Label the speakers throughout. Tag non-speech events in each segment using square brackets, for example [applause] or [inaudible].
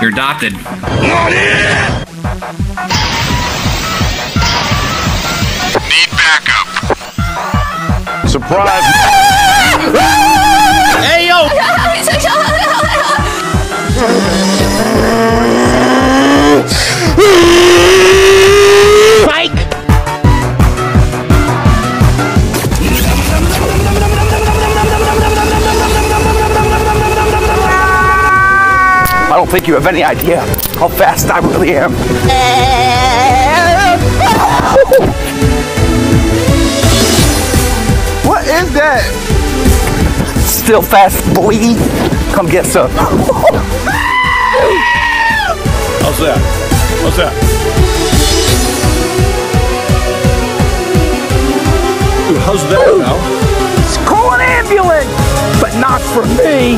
Speaker 1: You're adopted. Not!
Speaker 2: Need backup.
Speaker 3: Surprise! [laughs]
Speaker 2: Hey, yo!
Speaker 4: I don't think you have any idea how fast I really am. [laughs] that? Still fast, boy. Come get some.
Speaker 3: How's that? How's that? Ooh, how's that now?
Speaker 4: Call an ambulance, but not for me.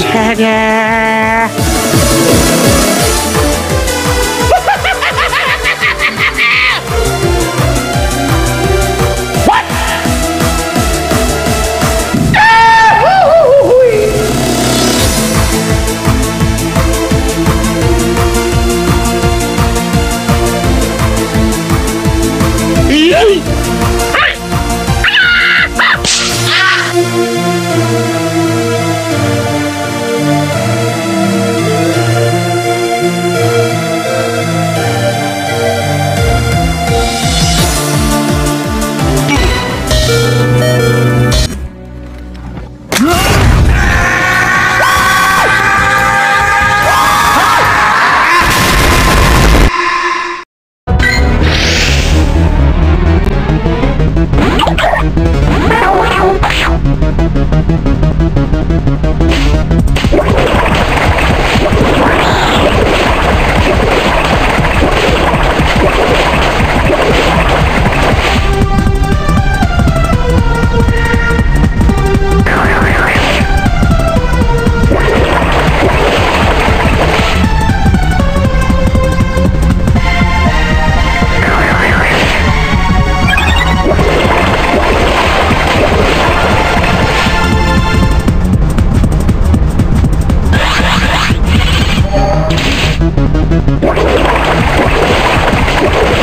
Speaker 4: Oh,